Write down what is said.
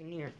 in here.